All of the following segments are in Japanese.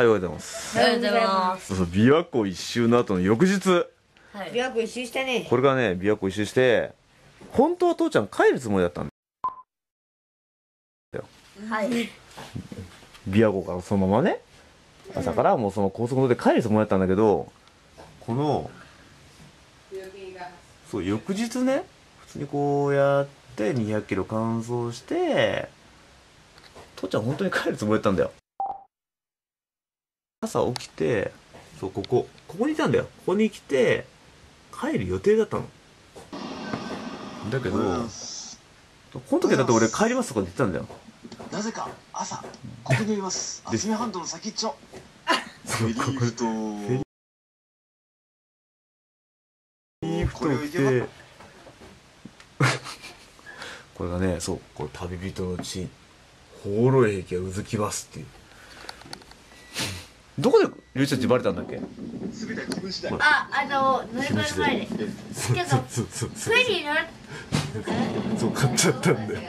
はいおはようございます。おはようございます。そうそう琵琶湖一周の後の翌日。はい。琵琶湖一周したね。これがね琵琶湖一周して本当は父ちゃん帰るつもりだったんだよ。はい。琵琶湖からそのままね。朝からもうその高速乗って帰るつもりだったんだけどこのそう翌日ね普通にこうやって200キロ完走して父ちゃん本当に帰るつもりだったんだよ朝起きてそうここ。ここにいたんだよ。ここに来て帰る予定だったの。だけどこの時だって俺帰りますとかって言ってたんだよ。なぜか朝。ここにいます。で厚め半島の先っちょ。そうフェリーフとェリーフこれをト着行けばて これがねそう。これ旅人の地放浪壁がうずきますっていうどこでリュウちゃんちバレたんだっけ？全ては気分次第。あ、あの、乗り越え前で。けど、そうそうそうフそうェリー乗る。そう買っちゃったんだよ。で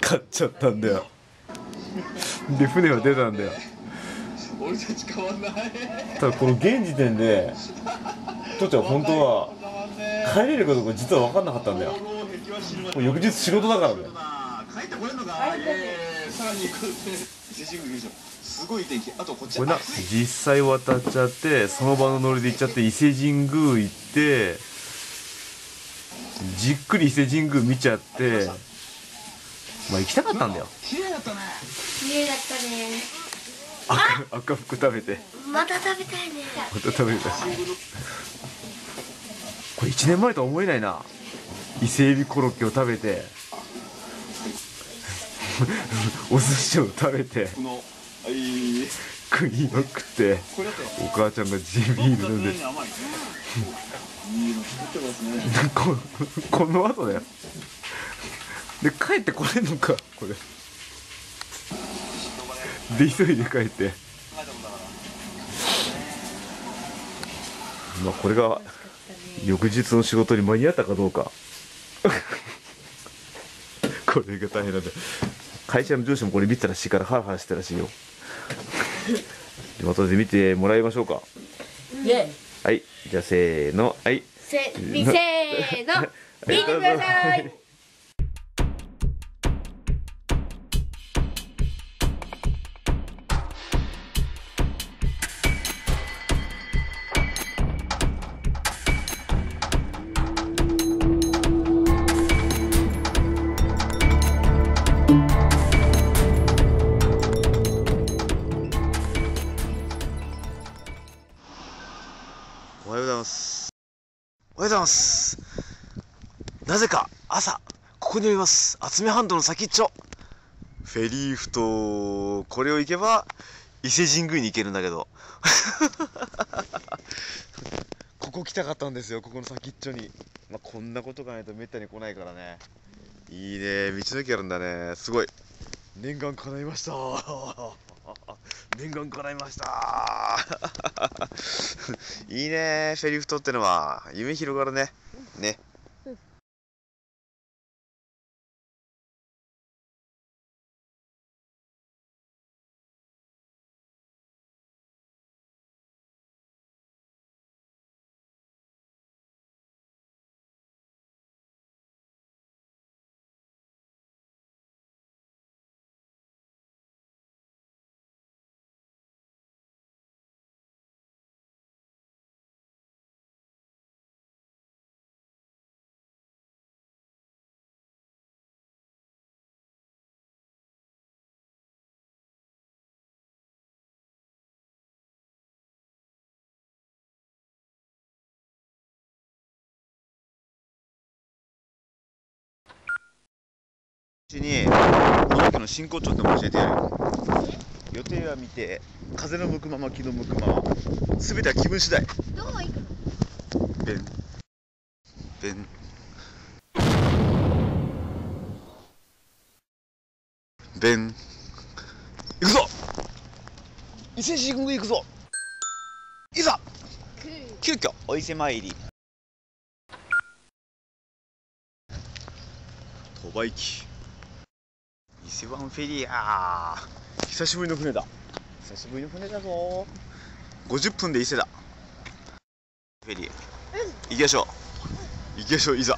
買っちゃったんだよ。で船は出たんだよ。俺たち変わんない。ただこの現時点で父ちゃん本当は帰れるかどうか実は分かんなかったんだよ。もう翌日仕事だからね帰ってこれんのか。ええさらに行く伊勢神宮行くでしょすごい天気。あとこっち。これな。実際渡っちゃってその場のノリで行っちゃって伊勢神宮行ってじっくり伊勢神宮見ちゃってまあ行きたかったんだよ。綺麗だったね。綺麗だったね。赤赤服食べて。また食べたいね。また食べたこれ1年前とは思えないな。伊勢海老コロッケを食べて お寿司を食べて食い。まくってお母ちゃんが地ビール飲んで この後だよ。で帰ってこれんのかこれ。で急いで帰って。まあこれが翌日の仕事に間に合ったかどうか。これが大変なんだ会社の上司もこれ見てたらしいからハラハラしてたらしいよでまたで見てもらいましょうかイェイ。はいじゃあせーのはいせ、みせーの。見てください。おはようございます。おはようございます。なぜか朝、ここにおります。厚め半島の先っちょ。フェリーフと、これを行けば、伊勢神宮に行けるんだけど。ここ来たかったんですよ、ここの先っちょに。まあ、こんなことがないとめったに来ないからね。いいね、道の駅あるんだね。すごい。念願叶いました。念願叶いました。いいねセリフ取ってのは。夢広がるね。ね。ちにこの家の真骨頂って教えてやる。よ予定は見て風の向くまま気の向くまま全ては気分次第。どこ行くのベンベンベン行くぞ！伊勢神宮行くぞ！いざ！急遽お伊勢参り。鳥羽行き伊勢湾フェリア久しぶりの船だ。久しぶりの船だぞ。50分で伊勢だ。フェリー。行きましょう。行きましょういざ。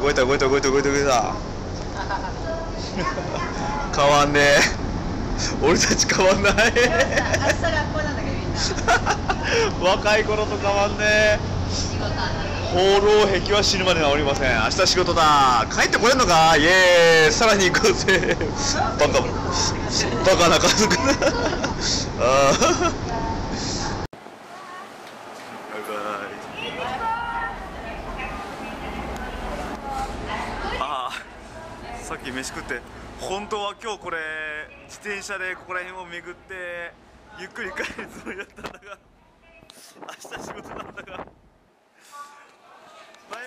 動いた動いた動いた動いた動いた。変わんねえ。俺たち変わんない。明日学校なんだけど 若い頃と変わんねえ。放浪壁は死ぬまで治りません。明日仕事だ。帰ってこれんのか？イエーイ。さらに行こうぜ。バカバカな家族。だ あー。バイバイ。ああさっき飯食って。本当は今日これ自転車でここら辺を巡って。ゆっくり帰るつもりだったんだが明日仕事なんだがバイバイ。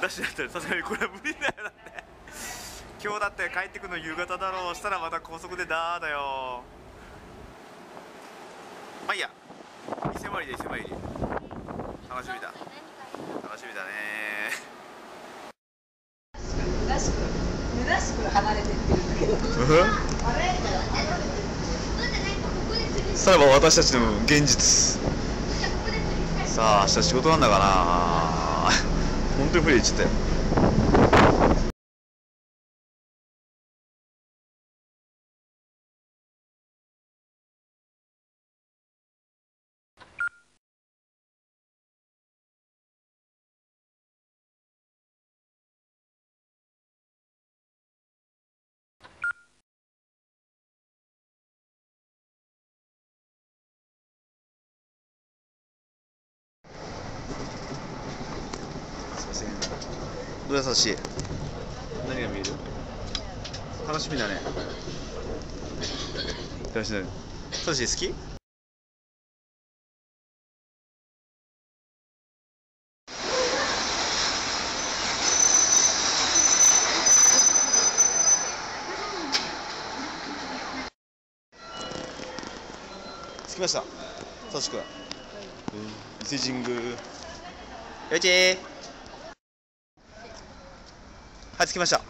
ダッシュだったらさすがにこれは無理だよだって。今日だって帰ってくるの夕方だろうしたらまた高速でだーだよ。まあいいや。伊勢参りで伊勢参り楽しみだ。楽しみだね。虚しく虚しく離れてってるんだけどさらば私たちの現実。さあ明日仕事なんだかな 本当に不利言っちゃったよどうやさし何が見える？楽しみだね。楽しみだね。さし好き？着きました。さしくん伊勢神宮。よちーはい着きました。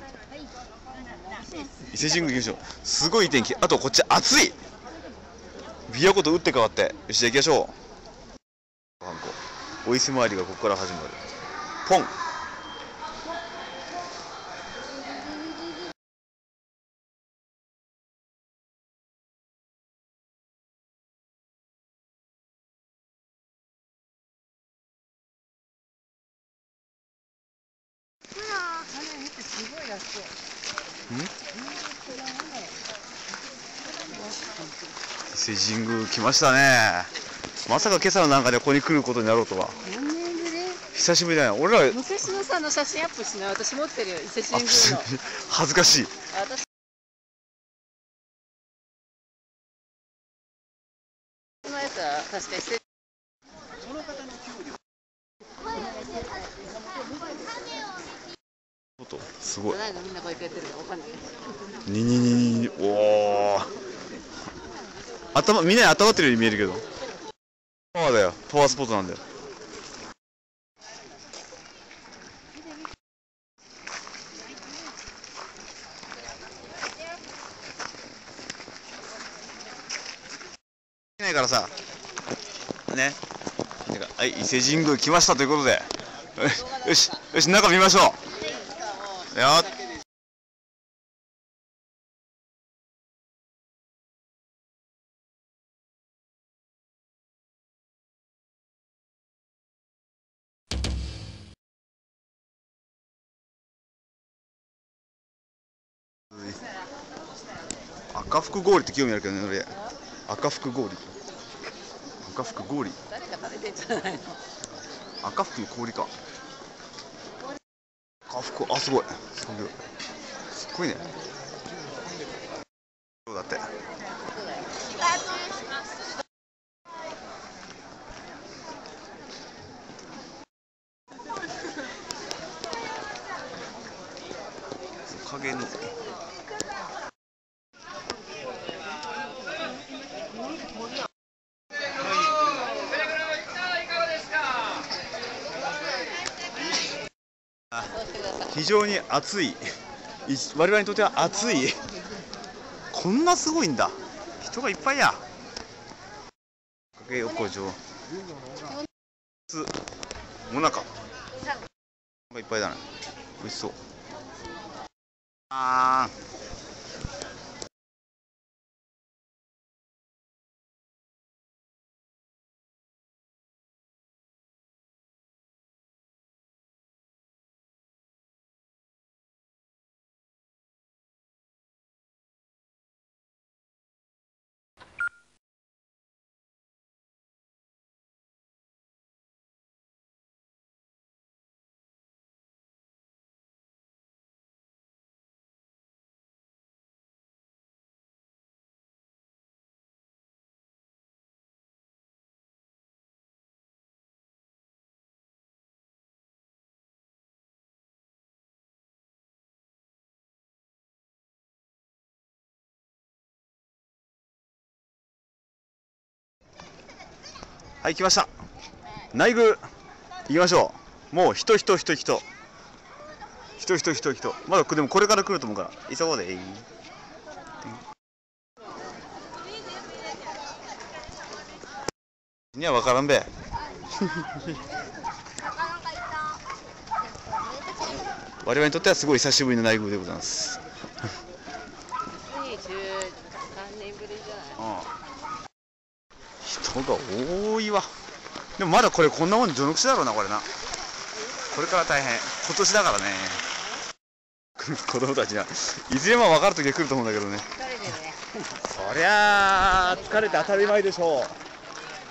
伊勢神宮行きましょう。すごい天気。あとこっち暑い。琵琶湖と打って変わって。よしじゃあ行きましょう。お伊勢参りがここから始まる。ポンすごい安い伊勢神宮来ましたね。まさか今朝のなんかでここに来ることになろうとは。何年ぶり？久しぶりだね。俺ら昔のさあの写真アップしない。私持ってるよ伊勢神宮の恥ずかしい。あ私のやつは確かに捨てちょっとすごい。ないの？みんなこうやってやってるの？わかんない。ににににおお頭みんなに頭ってるように見えるけど。パワーだよ。パワースポットなんだよ。ないからさ。ね。かはい伊勢神宮来ましたということで。よしよし中見ましょう。よっ福氷って興味あるけどね俺。赤福氷。赤福氷。誰か食べてんじゃないの赤福の氷か。赤福あすごい。すごいすっごいね。そうだって。常に暑い。我々にとっては暑い。こんなすごいんだ。人がいっぱいや。かけ横丁。もなかいっぱいだね美味しそう。あー。はい来ました。内宮行きましょう。もう人人人人。人人人人。まだでもこれから来ると思うから。急ごうでい。いには分からんべ。我々にとってはすごい久しぶりの内宮でございます23年ぶりじゃない人が多いわ。でもまだこれこんなもん序の口だろうなこれな。これから大変。今年だからね。子供たちは。いずれも分かる時が来ると思うんだけどね。そりゃあ疲れて当たり前でしょ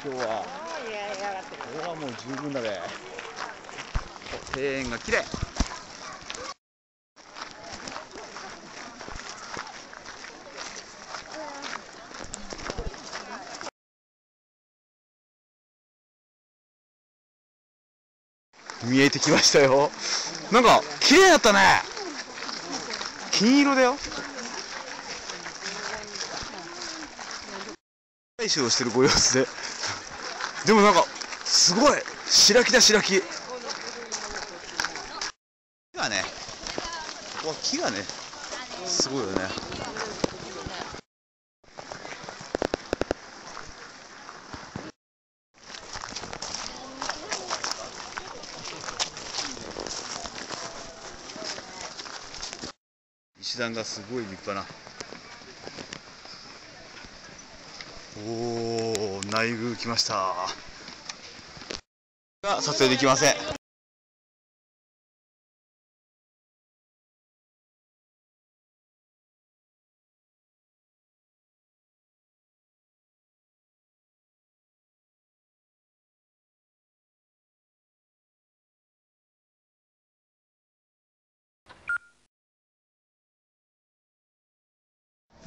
う。今日は。もういやいやがってる。これはもう十分だべ。お庭園が綺麗見えてきましたよ。なんか綺麗だったね。金色だよ。採集をしてるご様子で。でもなんかすごい。白木だ白木。木がねここは木がねすごいよね。石段がすごい立派な。おお内宮来ました。が撮影できません。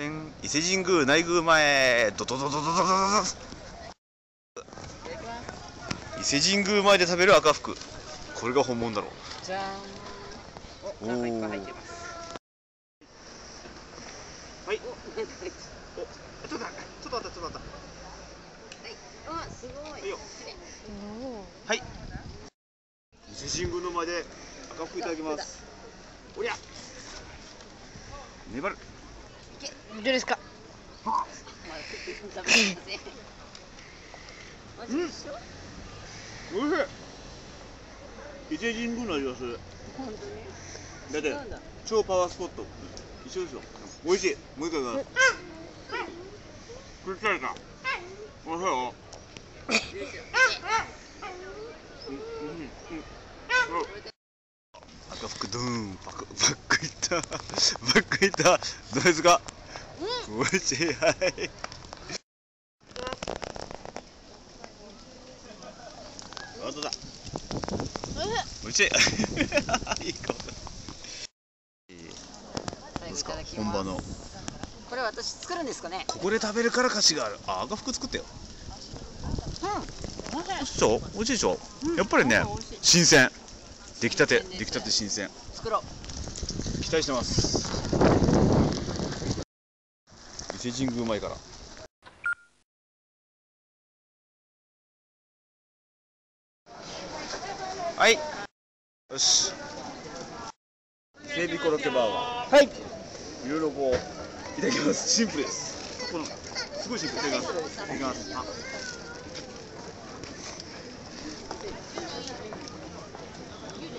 伊勢神宮内宮前ドドドドドドドドド伊勢神宮前で食べる赤福これが本物だろうじゃーんおなんか入ってますはい。おなんか入ってちょっと待ってちょっと待ってちょっと待ってあすごいいいよはい伊勢神宮の前で赤福いただきますおりゃ粘るどうでいいしい。伊勢神宮の味がする。本当に？だって超パワースポット。一緒ですよ。美味しい。もう一回言います。食いたいかおいしいよ。うん。うん。うん赤福ドーンバックバックいった。バックいった。どうですか美味しい。はい。あとだ美味しい。い。い顔だどうですか？本場の。これ私作るんですかね？ここで食べるから価値がある。あ赤福作ったよ。うん。美味しい。しいでしょ、うん。やっぱりね新鮮出来たて出来たて新鮮。作ろう。期待してます。伊勢神宮前から。はい。よし。コロッケバーガー。はい。いろいろこういただきます。シンプルです。このすごいシンプル。いただきます。いただきます。あ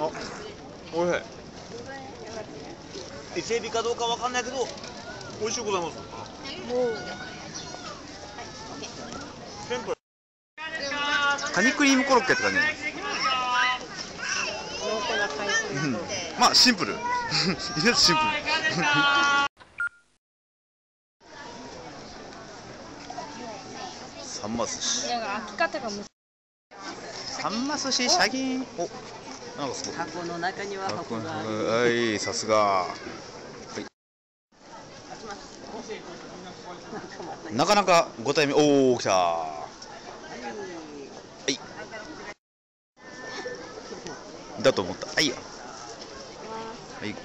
あおいしい。伊勢エビかどうかわかんないけど美味しいございます。天ぷらカニクリームコロッケって感じうん。まあシンプル。意外とシンプル。サンマ寿司。サンマ寿司シャギンお箱の中には箱があるはいさすが。はい。なかなかご対面おお来た。はい。だと思った。はい。はい。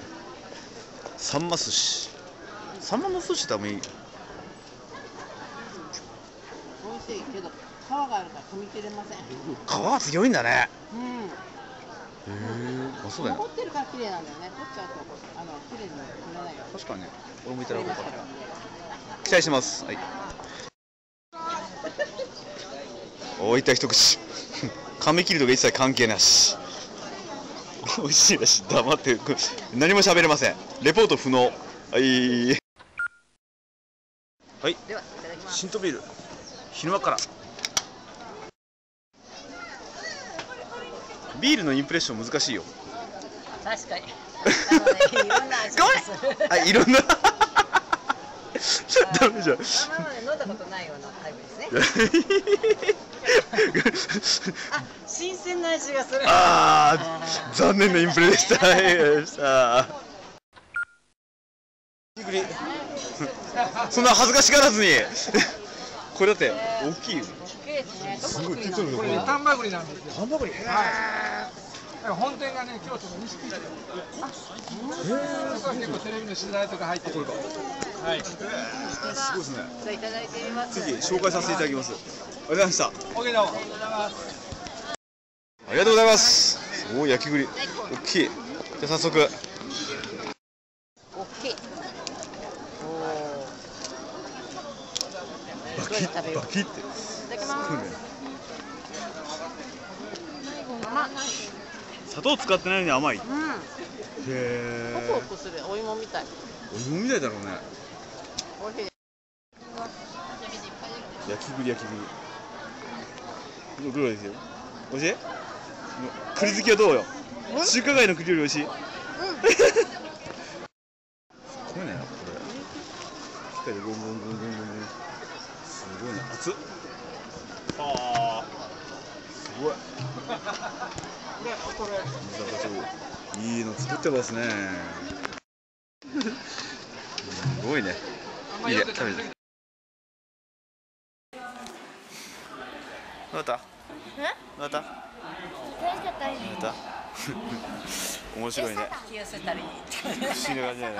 サンマ寿司。サンマの寿司多分いい美味しいけど皮があるから噛み切れません。皮が強いんだね。うん。へえあそうだよ。残ってるから綺麗なんだよね。取っちゃうとあの綺麗に取れないよ。確かにね。俺もいただこうか期待してます。はい。おいた一口。噛み切るとか一切関係なし。美味しいらしい。黙ってく何も喋れません。レポート不能。はい。はい。ではいただきます。シントビール。昼間からビールのインプレッション難しいよ。確かに。ねあいろんな。ダメじゃん。今まで飲んだことないようなタイプですね。あ新鮮な味がする。ああ残念なインプレでしたそんな恥ずかしがらずにこれだって大きいよ綺麗ですねすごいこれね、丹波栗なんですよ。ハンバーグにはい。本店がね、京都の錦市で。あ、そこは結構テレビの取材とか入ってくる。はい。すごいですねじゃあいただいてみますぜひ紹介させていただきますありがとうございましたおけどうも。ありがとうございます。ありがとうございますおお焼き栗大きいじゃあ早速大きいおおバキ食べようバキって。いただきます。砂糖使ってないのに甘い。へうんえホクホクするお芋みたい。お芋みたいだろうね。美味しい。焼き栗焼き栗。どうですよ。美味しい？栗好きはどうよ？中華街の栗より美味しい。すごいねこれ。しっかりゴンゴンゴンゴンゴンごいね熱っ。はあ。すごい。いいの作ってますね。すごいね。いいね。食べて。どうだった？どうだった？楽しかったですどうだった？面白いね。不思議な感じだよね。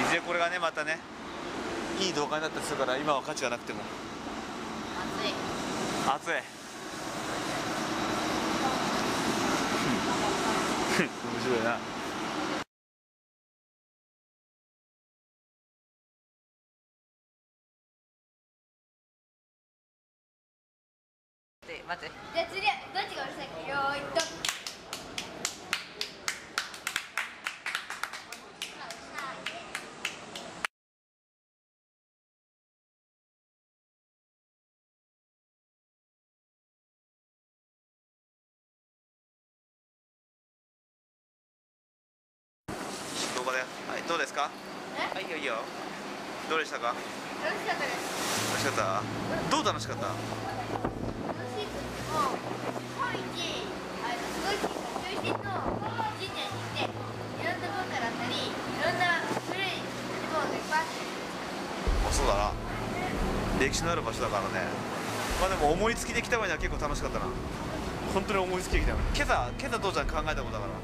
いずれこれがねまたねいい動画になったりするから今は価値がなくても。熱い。面白いな。で待って。じゃあ次はどっちがうるさいかよーいと動画だよはいどうですか？え？はいいいよいいよ。どうでしたか？楽しかったです。楽しかった？どう楽しかった？楽しても日本一あのすごい中心の神社に行っていろんな文化だったりいろんな古い建物がいっぱいあって。あそうだな。歴史のある場所だからね。まあでも思いつきで来た場合には結構楽しかったな。本当に思いつきで来たの今朝今朝父ちゃん考えたことだから